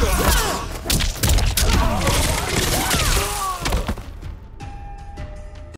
Oh.